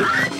Ah!